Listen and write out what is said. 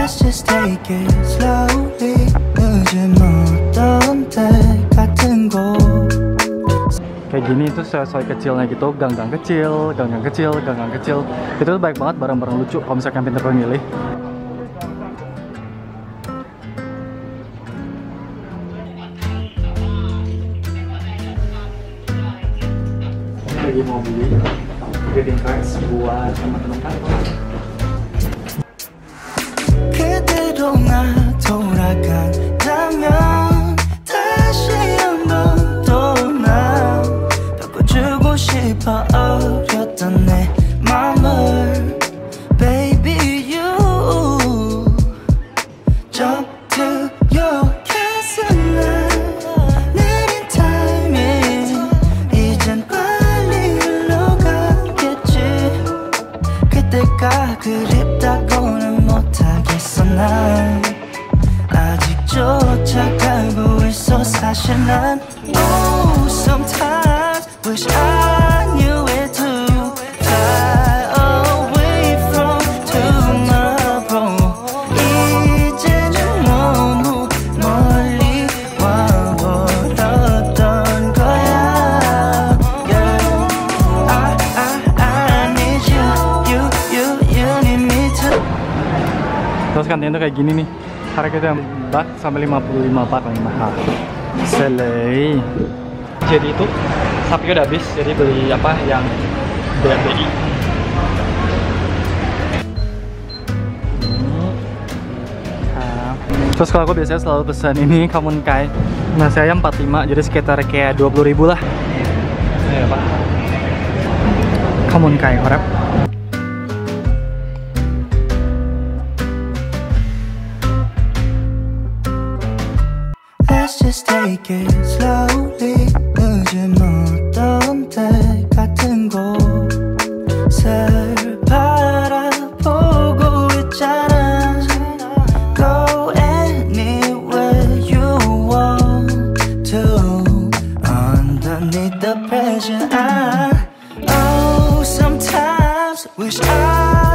Let's just take it slowly 늦은 어떤 때 같은 곳 kayak gini itu soy kecilnya gitu gang-gang kecil gang-gang kecil gang-gang kecil itu tuh baik banget barang-barang lucu kalau misalkan pinter memilih lagi mau beli greeting cards buat teman-teman kantor 그때가 그립다고는 못하겠어 난. 아직 쫓아가고 있어 사실 난. Oh sometimes wish I Terus kantin tuh kayak gini nih Harganya bak sampai 55 pak. Paling mahal Selei Jadi itu sapi udah habis Jadi beli apa yang BRBI Nah, Terus kalau aku biasanya selalu pesan ini kamun kai. Nasi ayam 45 jadi sekitar kayak 20 ribu lah. Ya pak. Kamun kai. Take it slowly. 늦은 어떤 때 같은 곳을 바라보고 있잖아. Go anywhere you want to. Underneath the pressure. I Oh, sometimes wish I